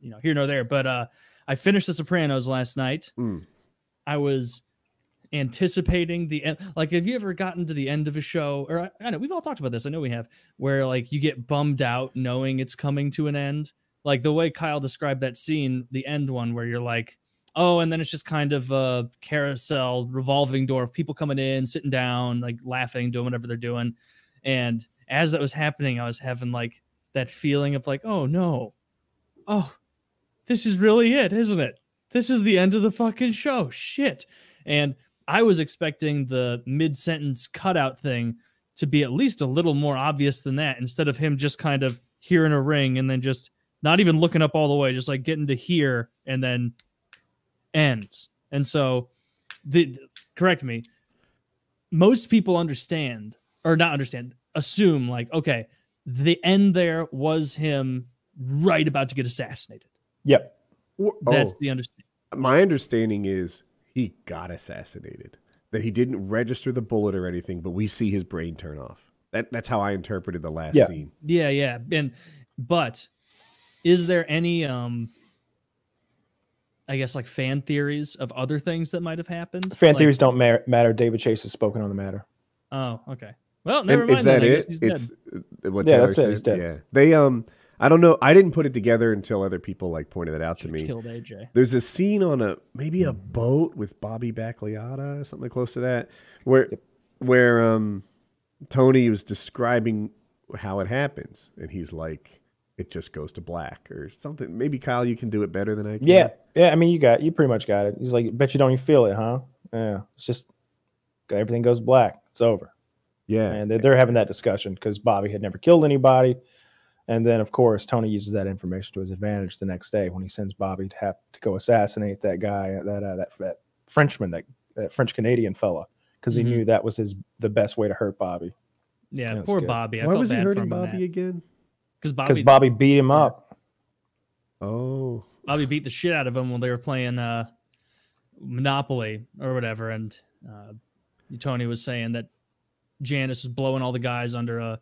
you know here nor there. But uh, I finished The Sopranos last night. Mm. I was anticipating the end. Like, have you ever gotten to the end of a show? Or I, I know we've all talked about this. I know we have, where like you get bummed out knowing it's coming to an end. Like the way Kyle described that scene, the end one, where you're like, oh, and then it's just kind of a carousel, revolving door of people coming in, sitting down, like laughing, doing whatever they're doing. And as that was happening, I was having like that feeling of like, oh no, oh, this is really it, isn't it? This is the end of the fucking show. Shit. And I was expecting the mid sentence cutout thing to be at least a little more obvious than that instead of him just kind of hearing a ring and then just not even looking up all the way, just like getting to here and then ends. And so, the correct me. Most people understand or not understand, assume like, okay, the end there was him right about to get assassinated. Yep. That's Oh, the understanding. my understanding is he got assassinated. That he didn't register the bullet or anything, but we see his brain turn off. That that's how I interpreted the last Yeah. scene. Yeah, yeah. And but is there any um I guess like fan theories of other things that might have happened? Fan Like- theories don't ma- matter. David Chase has spoken on the matter. Oh, okay. Well, never And mind. is that I guess it? he's dead. It's uh, what Yeah, Taylor that's it. He's dead. Yeah, they um, I don't know. I didn't put it together until other people like pointed it out to me. Killed AJ. There's a scene on a maybe a boat with Bobby Bacliata or something close to that, where where um Tony was describing how it happens, and he's like, it just goes to black or something. Maybe Kyle, you can do it better than I can. Yeah, yeah. I mean, you got you pretty much got it. He's like, bet you don't even feel it, huh? Yeah. It's just everything goes black. It's over. yeah. And they're, they're having that discussion because Bobby had never killed anybody. And then, of course, Tony uses that information to his advantage the next day when he sends Bobby to have to go assassinate that guy, that uh, that, that Frenchman, that, that French Canadian fella, because he Mhm. knew that was his the best way to hurt Bobby. Yeah, That's poor. Bobby. I Why felt was he bad for hurting Bobby Bobby again? because Because Bobby, Bobby beat him up. Oh, Bobby beat the shit out of him when they were playing uh, Monopoly or whatever, and uh, Tony was saying that Janice was blowing all the guys under a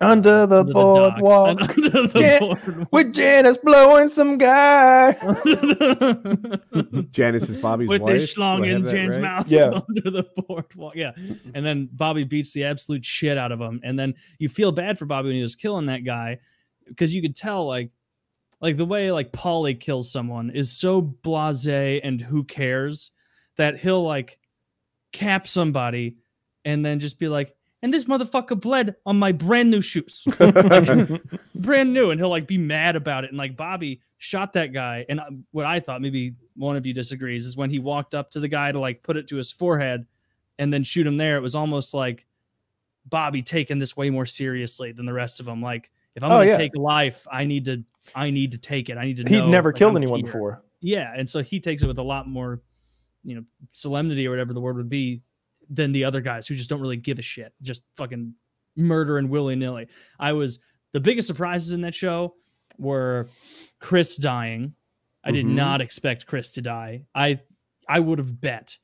Under the under boardwalk. And under the Yeah. boardwalk. with Janice blowing some guy. Janice is Bobby's with wife. this schlong Do in Jan's right? mouth Yeah. under the boardwalk. Yeah. And then Bobby beats the absolute shit out of him. And then you feel bad for Bobby when he was killing that guy because you could tell like like the way like Paulie kills someone is so blasé and who cares that he'll like cap somebody and then just be like, and this motherfucker bled on my brand new shoes. Brand new and he'll like be mad about it and like bobby shot that guy and uh, what i thought maybe one of you disagrees is when he walked up to the guy to like put it to his forehead and then shoot him there it was almost like bobby taking this way more seriously than the rest of them like if i'm Oh, gonna yeah. take life i need to i need to take it i need to He'd know, never like, killed I'm anyone here. before. yeah and so he takes it with a lot more you know solemnity or whatever the word would be than the other guys who just don't really give a shit just fucking murdering willy-nilly i was the biggest surprises in that show were chris dying i did Mhm. not expect chris to die i i would have bet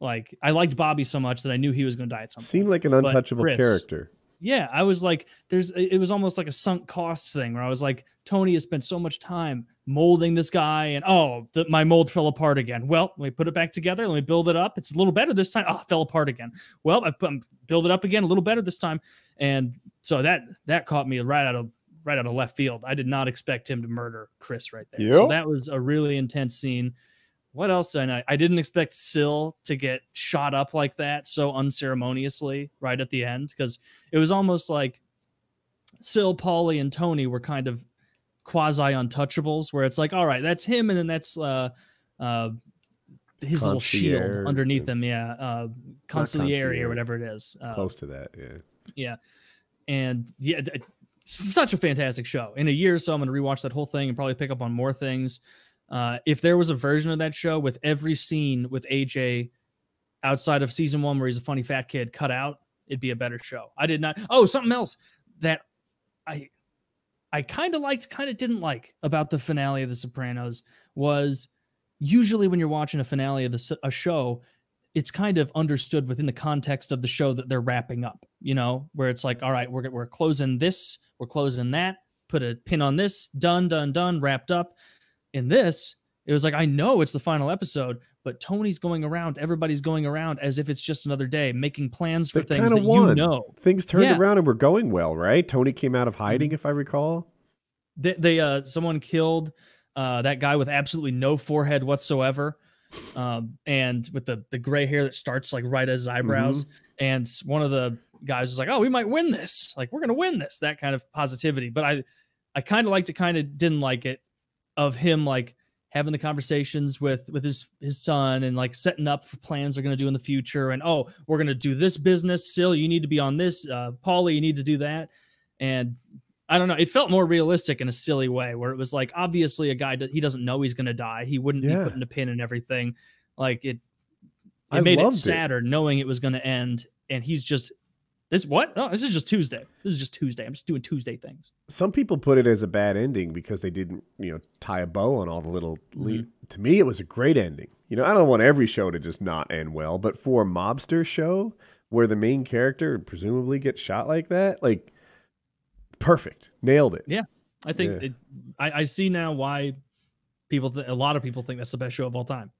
like i liked bobby so much that i knew he was going to die at some Seemed point like an untouchable Chris- character. Yeah i was like there's it was almost like a sunk costs thing where i was like tony has spent so much time molding this guy and oh the, my mold fell apart again. Well let me put it back together. Let me build it up. It's a little better this time. Oh it fell apart again. Well i put um, build it up again a little better this time. And so that that caught me right out of right out of left field. I did not expect him to murder chris right there. So that was a really intense scene what else did I know? I didn't expect Syl to get shot up like that so unceremoniously right at the end because it was almost like Syl, Paulie, and Tony were kind of quasi untouchables, where it's like, all right, that's him, and then that's uh, uh, his little shield underneath him, yeah, uh, concierge. or whatever it is. Uh, Close to that, yeah, yeah. and yeah, th- such a fantastic show. In a year or so, I'm going to rewatch that whole thing and probably pick up on more things. Uh, if there was a version of that show with every scene with AJ outside of season one where he's a funny fat kid cut out, it'd be a better show. I did not. Oh, something else that I I kind of liked, kind of didn't like about the finale of The Sopranos was usually when you're watching a finale of the, a show, it's kind of understood within the context of the show that they're wrapping up, you know, where it's like, all right, we're, we're closing this, we're closing that, put a pin on this, done, done, done, wrapped up. In this, it was like I know it's the final episode, but Tony's going around, everybody's going around as if it's just another day, making plans for They things that won. you know. Things turned Yeah. around and were going well, right? Tony came out of Mm-hmm. hiding, if I recall. They, they uh someone killed uh that guy with absolutely no forehead whatsoever. Um and with the the gray hair that starts like right at his eyebrows. And one of the guys was like, Oh, we might win this. Like, we're gonna win this, that kind of positivity. But I I kind of liked it, kind of didn't like it of him like having the conversations with with his his son and like setting up for plans they're going to do in the future and oh we're going to do this business Sil you need to be on this uh Paulie you need to do that and I don't know it felt more realistic in a silly way where it was like obviously a guy he doesn't know he's going to die he wouldn't Yeah. be putting a pin in everything like it it I made it loved it. sadder knowing it was going to end and he's just this what no this is just Tuesday this is just Tuesday I'm just doing Tuesday things Some people put it as a bad ending because they didn't, you know, tie a bow on all the little. Mm-hmm. to me, it was a great ending. You know, I don't want every show to just not end well, but for a mobster show where the main character presumably gets shot like that, like perfect, nailed it. Yeah. I think Yeah. it, I, I see now why people, th- a lot of people think that's the best show of all time.